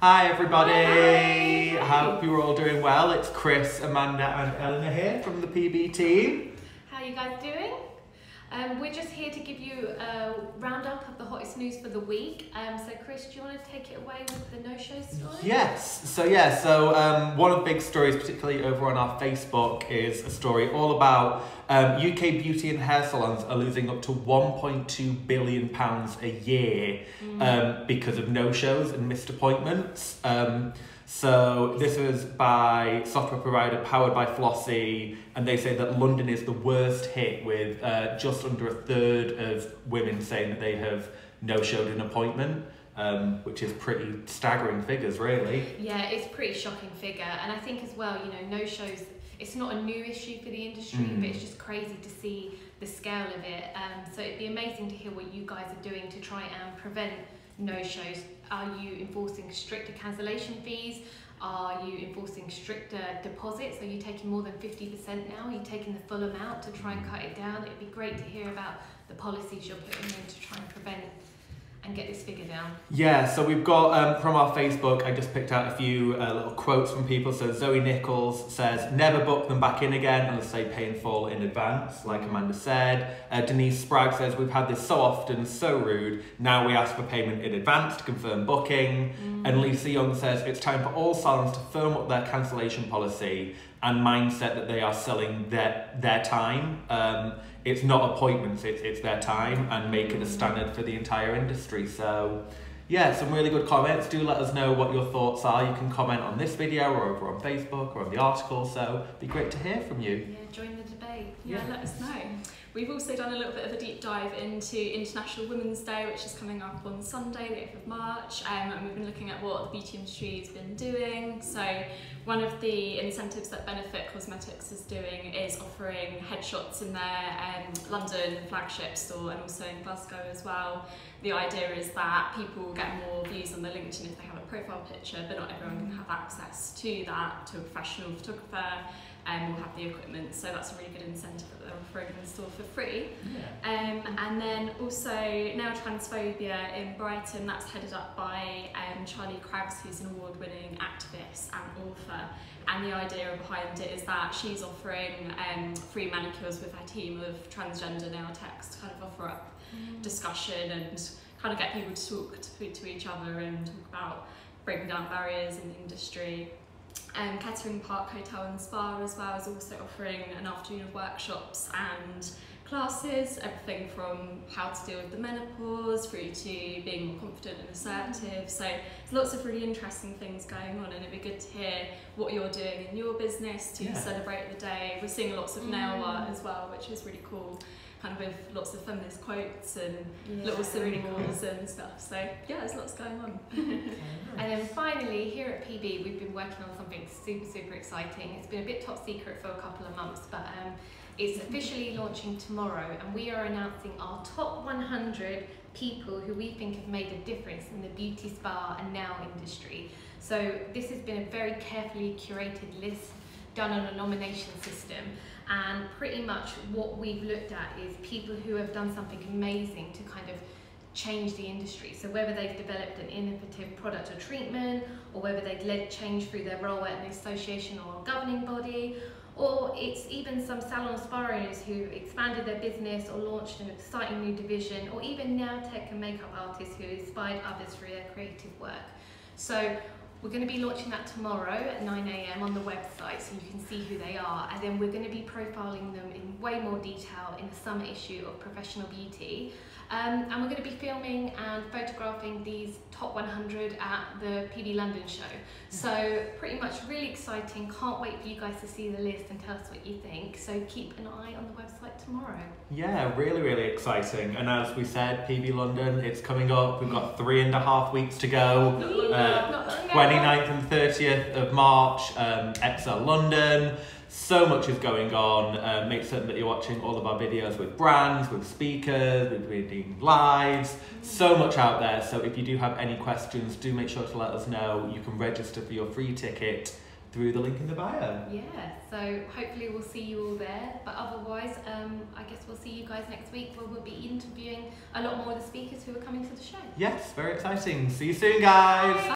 Hi everybody! Hi. Hope you're all doing well. It's Chris, Amanda and Eleanor here from the PB team. How are you guys doing? Um, we're just here to give you a roundup of the news for the week. Um, so Chris, do you want to take it away with the no-show story? Yes, so yeah, so um, one of the big stories, particularly over on our Facebook, is a story all about um, UK beauty and hair salons are losing up to 1.2 billion pounds a year um, because of no-shows and missed appointments. Um, so this was by software provider powered by Flossie, and they say that London is the worst hit with uh, just under a third of women saying that they have no-showed an appointment, um, which is pretty staggering figures, really. Yeah, it's a pretty shocking figure, and I think as well, you know, no-shows. It's not a new issue for the industry, Mm. but it's just crazy to see the scale of it. Um, so it'd be amazing to hear what you guys are doing to try and prevent no-shows. Are you enforcing stricter cancellation fees? Are you enforcing stricter deposits? Are you taking more than 50% now? Are you taking the full amount to try and cut it down? It'd be great to hear about the policies you're putting in to try and prevent and get this figure down. Yeah, so we've got um, from our Facebook, I just picked out a few uh, little quotes from people. So Zoe Nichols says, never book them back in again unless they pay in full in advance, like Amanda said. Uh, Denise Sprague says, we've had this so often, so rude. Now we ask for payment in advance to confirm booking. And Lisa Young says, it's time for all salons to firm up their cancellation policy and mindset that they are selling their, their time. Um, it's not appointments, it's, it's their time and make it a standard for the entire industry. So, yeah, some really good comments. Do let us know what your thoughts are. You can comment on this video or over on Facebook or on the article. So, be great to hear from you. Yeah, join the Yeah. let us know. We've also done a little bit of a deep dive into International Women's Day, which is coming up on Sunday, the 8th of March, um, and we've been looking at what the beauty industry has been doing. So, one of the incentives that Benefit Cosmetics is doing is offering headshots in their um, London flagship store and also in Glasgow as well. The idea is that people get more views on their LinkedIn if they have a profile picture, but not everyone can have access to that, to a professional photographer um, will have the equipment. So that's a really good incentive that they're offering in the store for free. Um, and then also Nail Transphobia in Brighton, that's headed up by um, Charlie Craggs, who's an award-winning activist and author. And the idea behind it is that she's offering um, free manicures with her team of transgender nail techs to kind of offer up discussion and kind of get people to talk to, to each other and talk about breaking down barriers in the industry. Um, Kettering Park Hotel and Spa as well is also offering an afternoon of workshops and classes, everything from how to deal with the menopause through to being more confident and assertive. So there's lots of really interesting things going on and it'd be good to hear what you're doing in your business to Yeah. celebrate the day. We're seeing lots of nail Mm. art as well, which is really cool, kind of with lots of feminist quotes and Yeah, little really cool. and stuff. So yeah, there's lots going on. And then finally, here at PB, we've been working on something super, super exciting. It's been a bit top secret for a couple of months, but um, it's officially launching tomorrow, and we are announcing our top 100 people who we think have made a difference in the beauty, spa, and nail industry. So this has been a very carefully curated list done on a nomination system and pretty much what we've looked at is people who have done something amazing to kind of change the industry. So whether they've developed an innovative product or treatment, or whether they've led change through their role at an association or governing body, or it's even some salon spa owners who expanded their business or launched an exciting new division, or even nail tech and makeup artists who inspired others through their creative work. So we're going to be launching that tomorrow at 9am on the website so you can see who they are and then we're going to be profiling them in way more detail in the summer issue of Professional Beauty. Um, and we're going to be filming and photographing these top 100 at the PB London show. So pretty much really exciting. Can't wait for you guys to see the list and tell us what you think. So keep an eye on the website tomorrow. Yeah, really, really exciting. And as we said, PB London, it's coming up. We've got three and a half weeks to go. Uh, Not long. 29th and 30th of March, um, Excel London. So much is going on. Uh, make certain that you're watching all of our videos with brands, with speakers, with reading lives. So much out there. So if you do have any questions, do make sure to let us know. You can register for your free ticket through the link in the bio. Yeah, so hopefully we'll see you all there. But otherwise, um, I guess we'll see you guys next week where we'll be interviewing a lot more of the speakers who are coming to the show. Yes, very exciting. See you soon, guys.